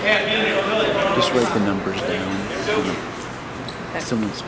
Just write the numbers down. Someone's.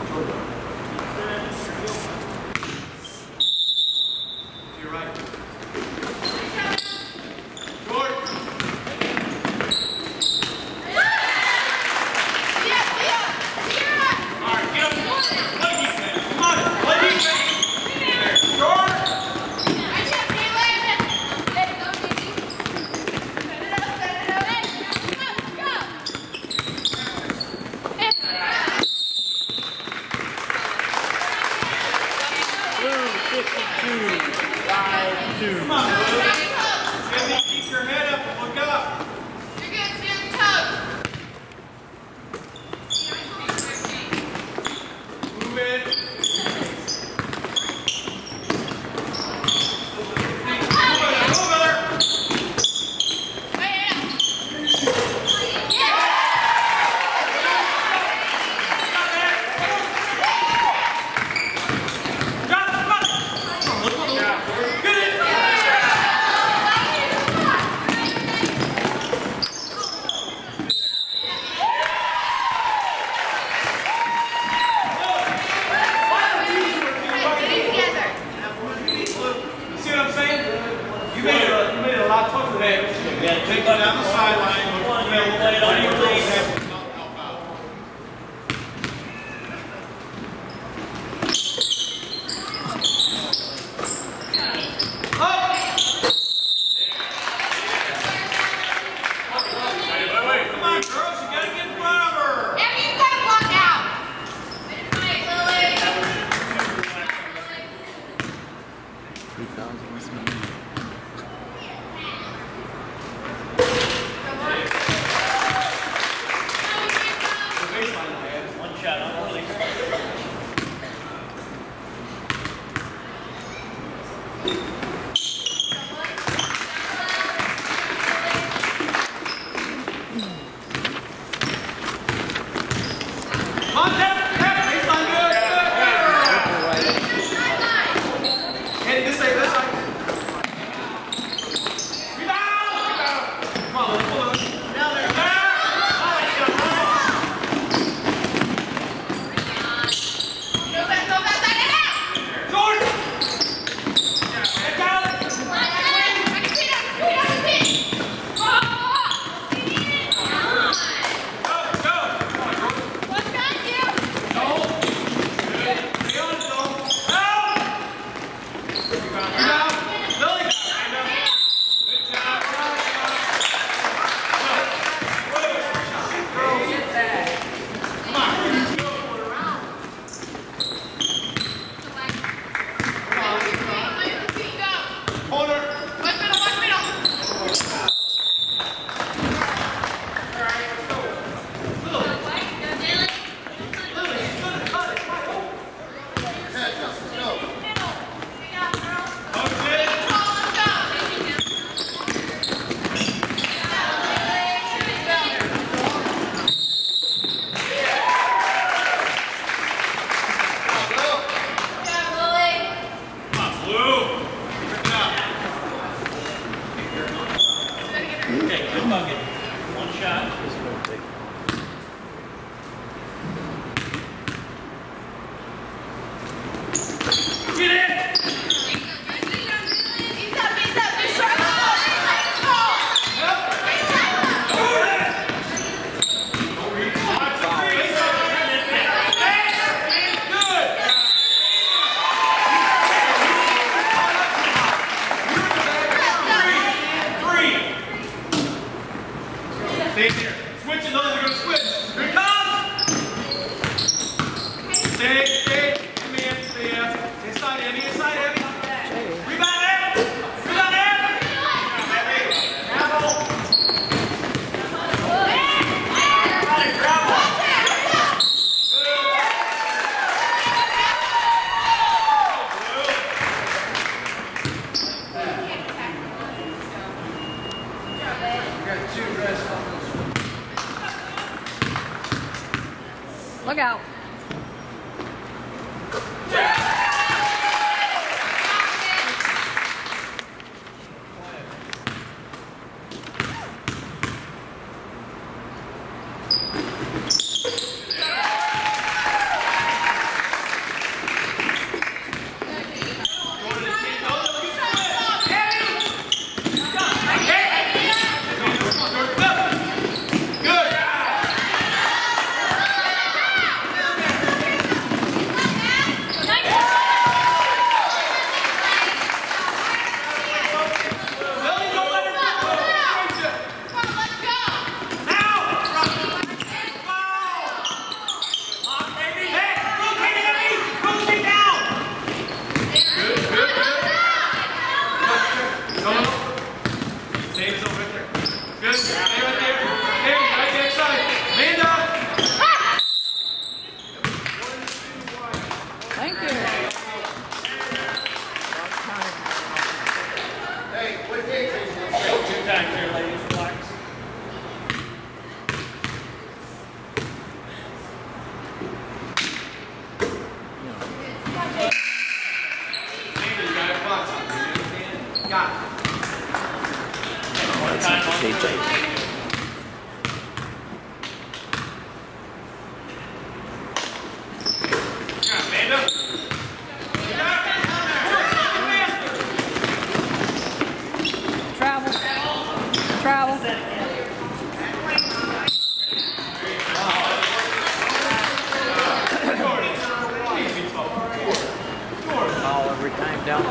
Time down.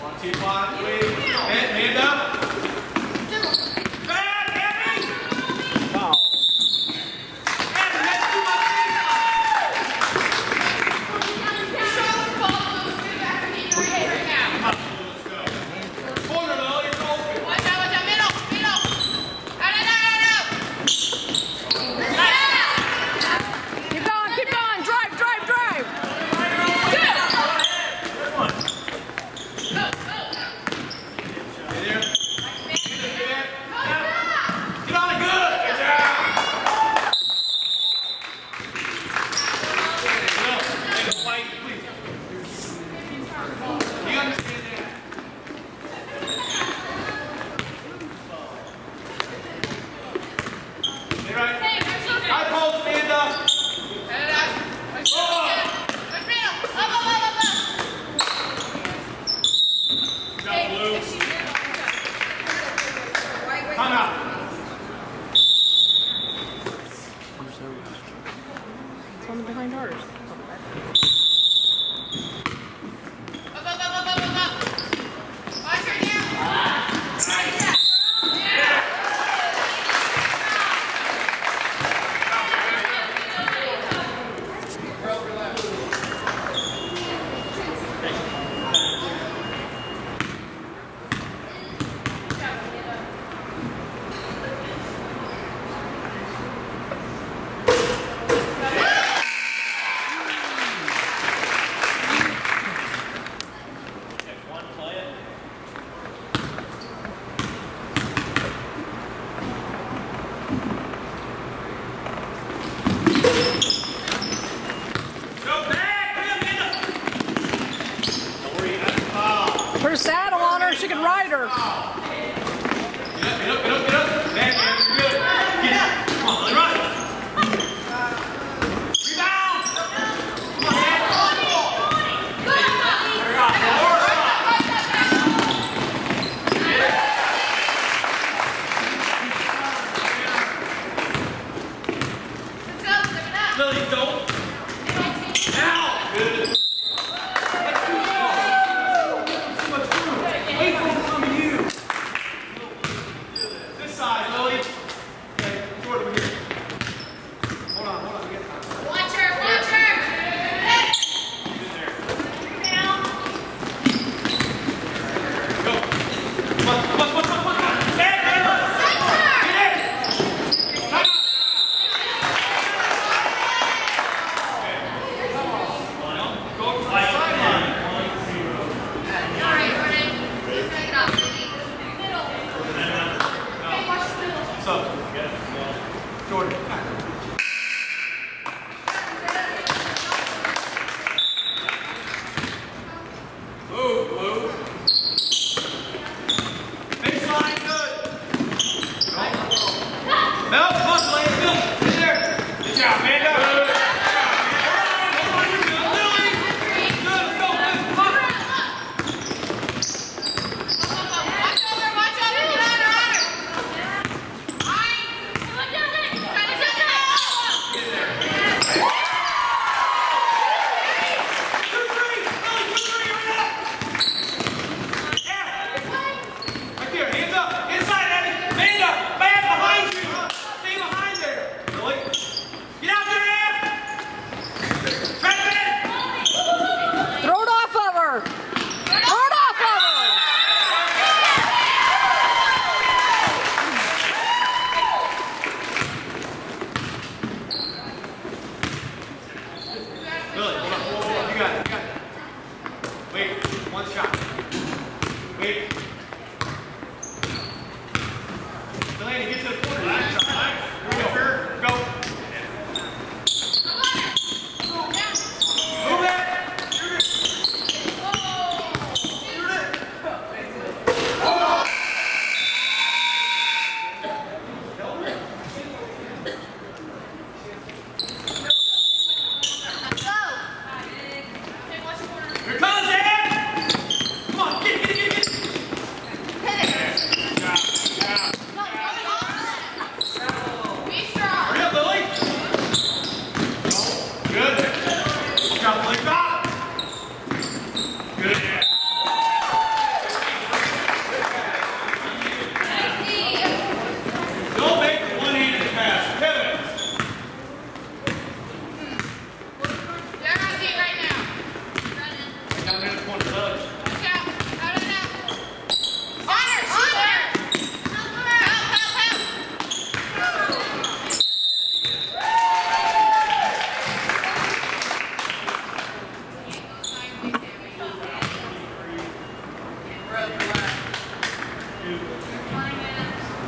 One, two, one, three.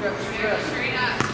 Get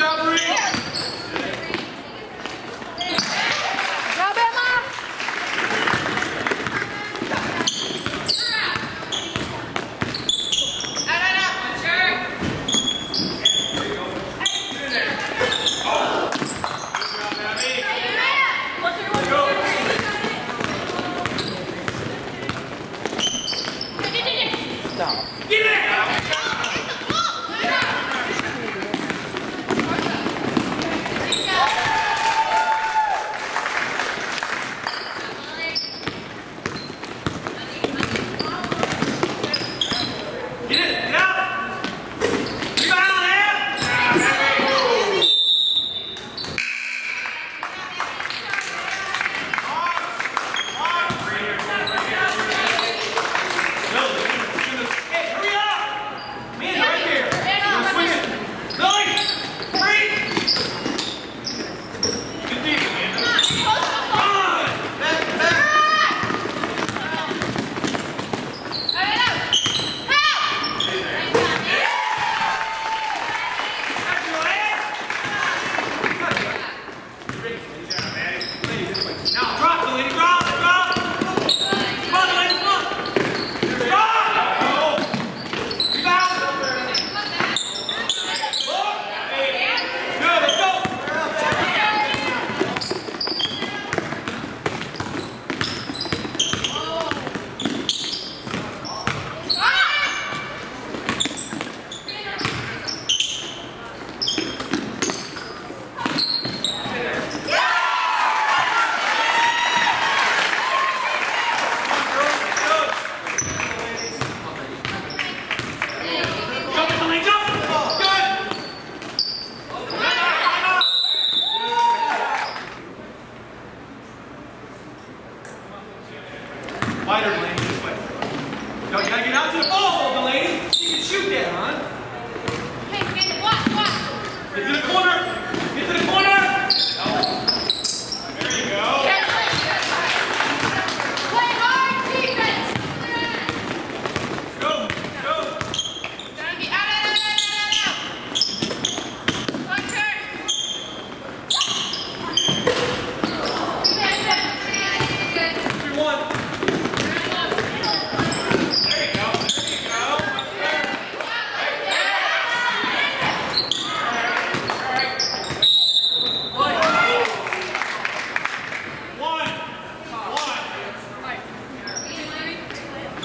it.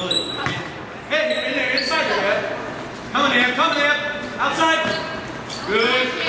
Hey, in there, inside there, Come in there, come in there. Outside. Good.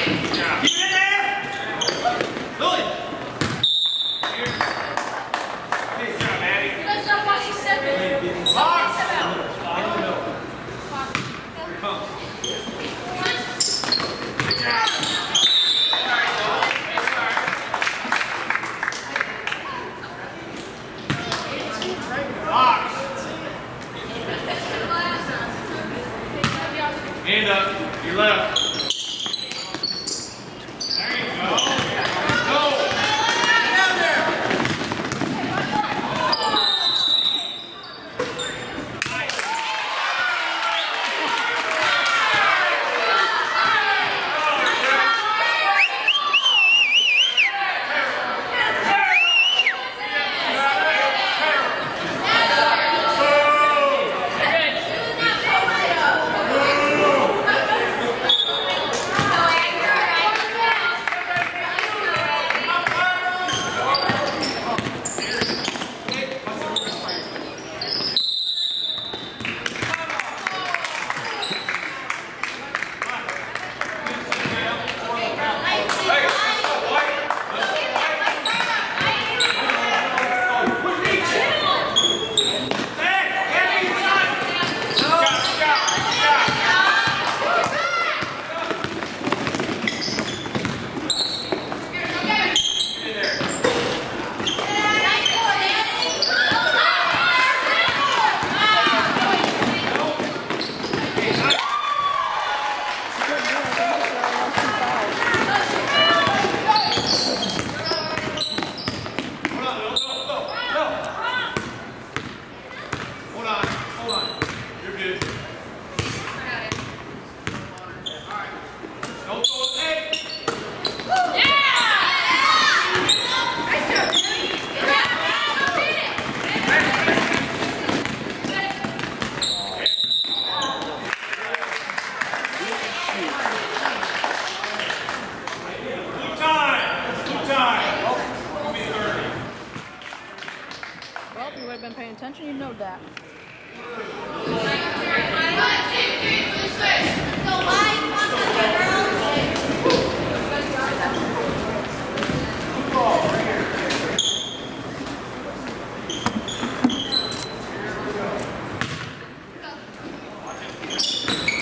you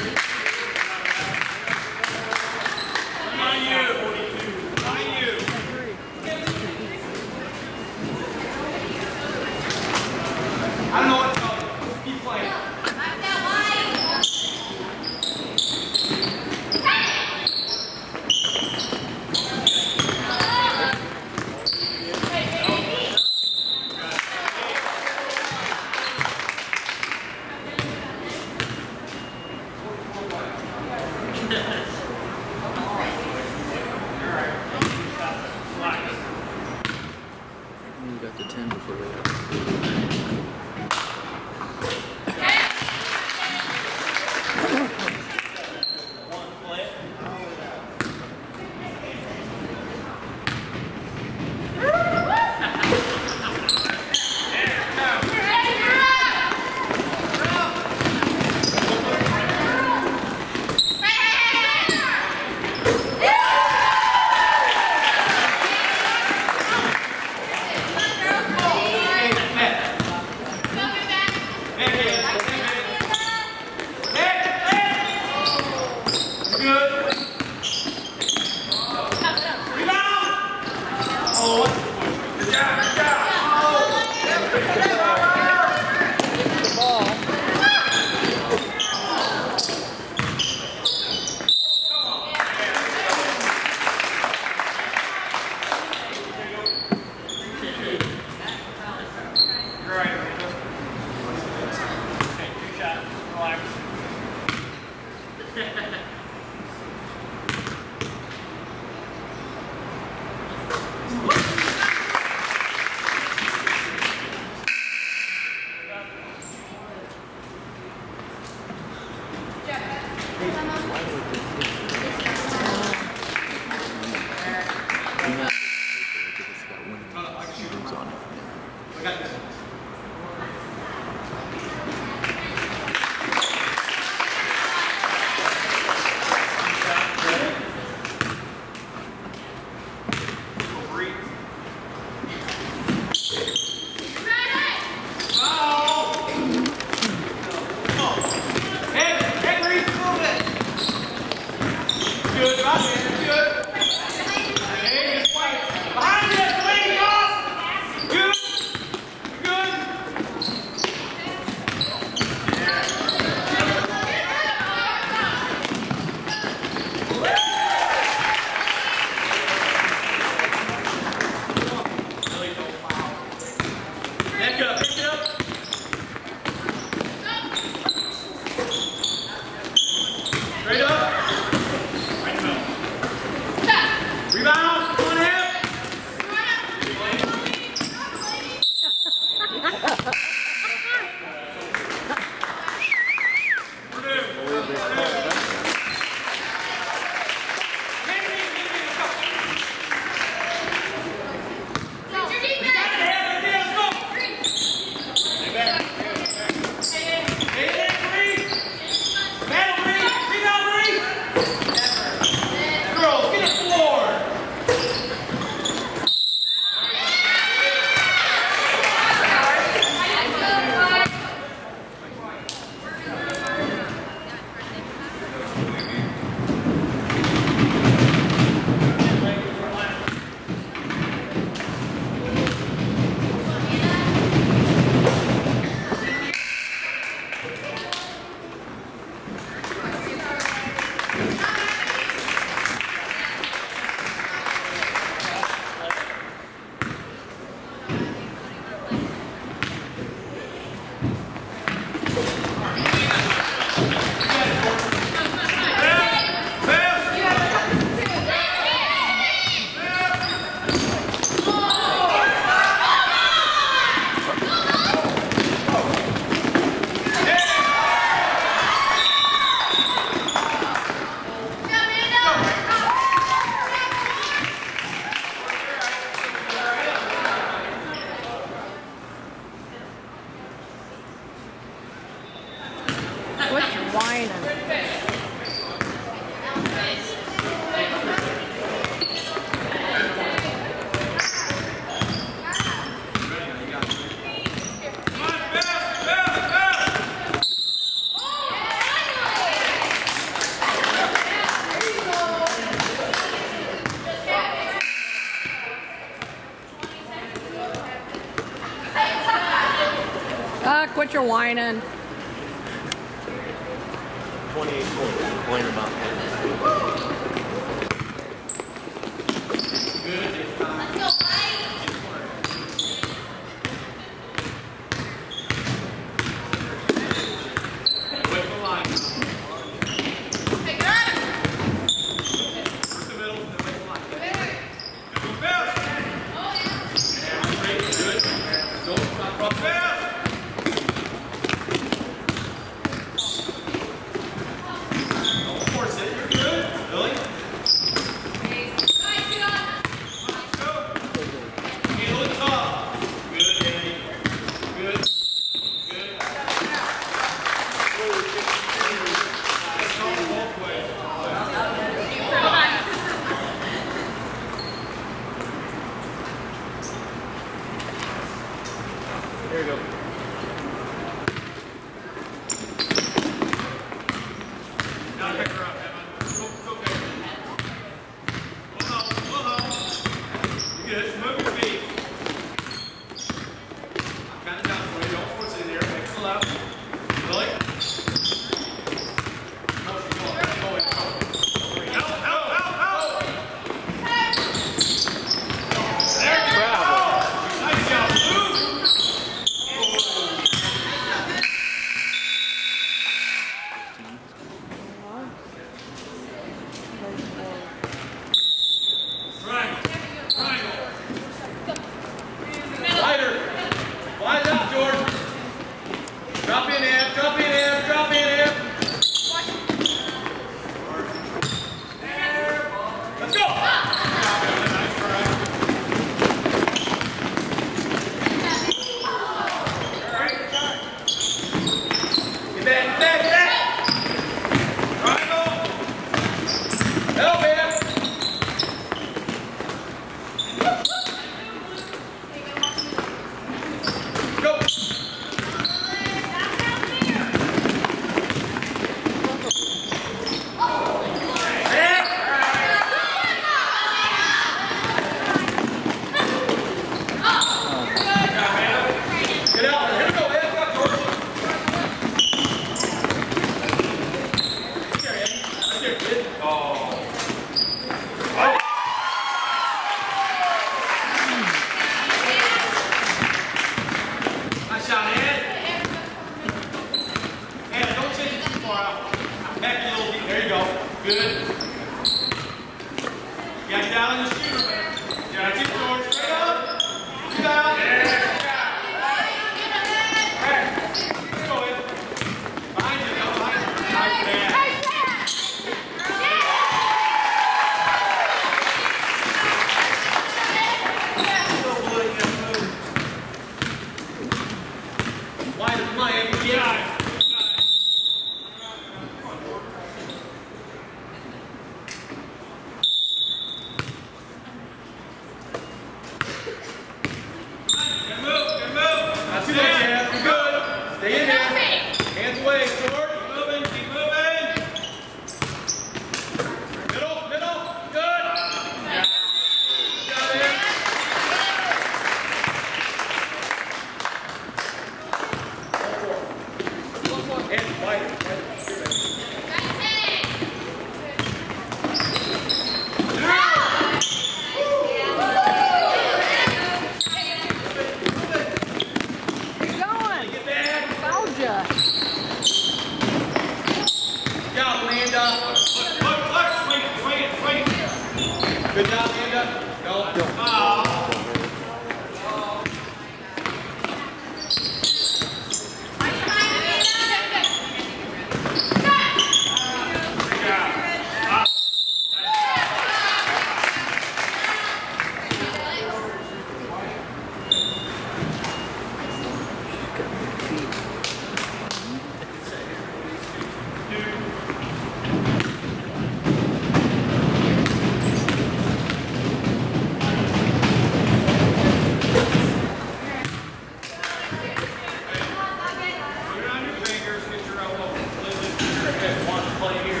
to head. Watch the play here.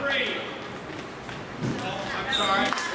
Three. Oh, I'm sorry.